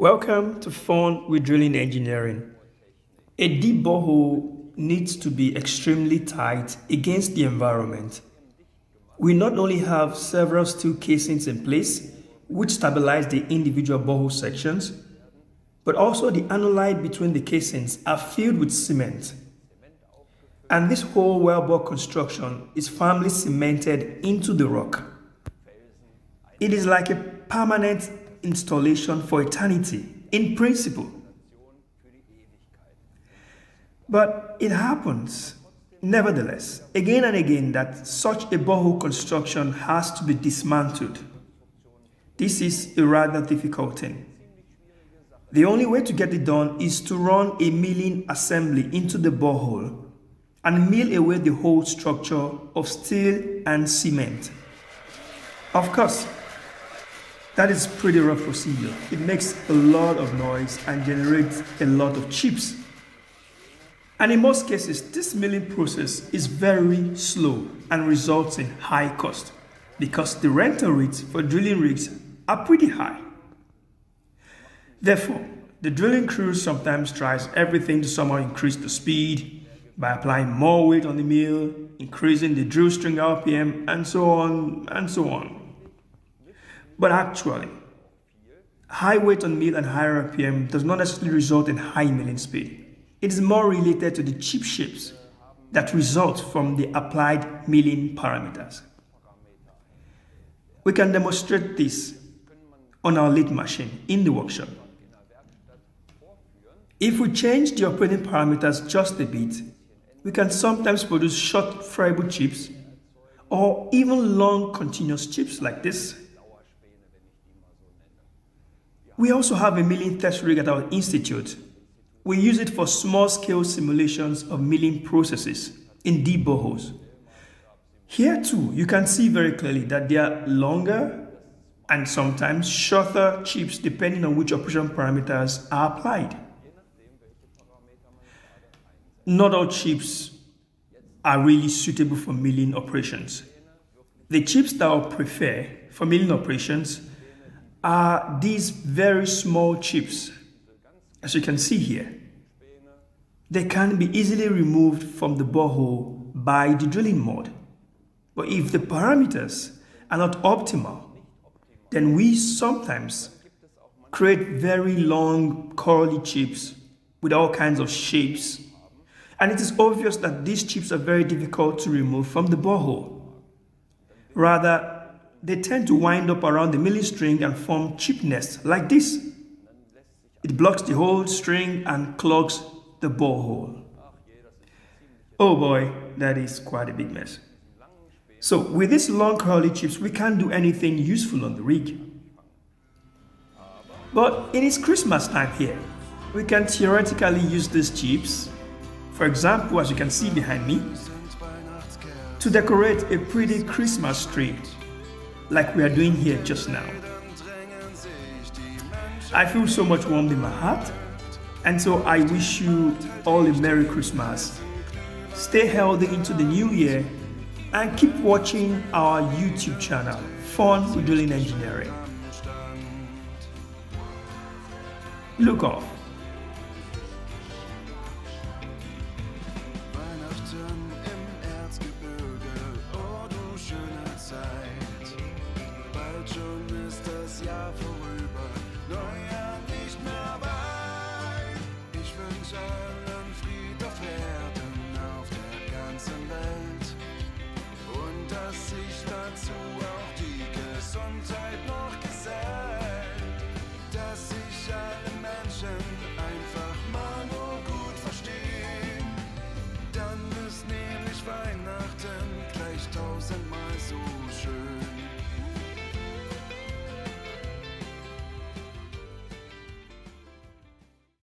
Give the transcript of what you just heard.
Welcome to Fun with Drilling Engineering. A deep borehole needs to be extremely tight against the environment. We not only have several steel casings in place which stabilize the individual borehole sections, but also the annuli between the casings are filled with cement. And this whole wellbore construction is firmly cemented into the rock. It is like a permanent installation for eternity in principle. But it happens, nevertheless, again and again that such a borehole construction has to be dismantled. This is a rather difficult thing. The only way to get it done is to run a milling assembly into the borehole and mill away the whole structure of steel and cement. Of course, that is pretty rough procedure. It makes a lot of noise and generates a lot of chips. And in most cases, this milling process is very slow and results in high cost because the rental rates for drilling rigs are pretty high. Therefore, the drilling crew sometimes tries everything to somehow increase the speed by applying more weight on the mill, increasing the drill string RPM, and so on and so on. But actually, high weight on mill and higher RPM does not necessarily result in high milling speed. It is more related to the chip shapes that result from the applied milling parameters. We can demonstrate this on our lathe machine in the workshop. If we change the operating parameters just a bit, we can sometimes produce short friable chips or even long continuous chips like this we also have a milling test rig at our institute. We use it for small-scale simulations of milling processes in deep boreholes. Here too, you can see very clearly that they are longer and sometimes shorter chips depending on which operation parameters are applied. Not all chips are really suitable for milling operations. The chips that I prefer for milling operations are these very small chips, as you can see here. They can be easily removed from the borehole by the drilling mud. But if the parameters are not optimal, then we sometimes create very long curly chips with all kinds of shapes. And it is obvious that these chips are very difficult to remove from the borehole. Rather, they tend to wind up around the milling string and form chip nests like this. It blocks the whole string and clogs the borehole. Oh boy, that is quite a big mess. So with these long curly chips, we can't do anything useful on the rig. But it is Christmas time here. We can theoretically use these chips, for example, as you can see behind me, to decorate a pretty Christmas tree like we are doing here just now. I feel so much warmth in my heart, and so I wish you all a Merry Christmas. Stay healthy into the new year and keep watching our YouTube channel, Fun with Drilling Engineering. Glück auf.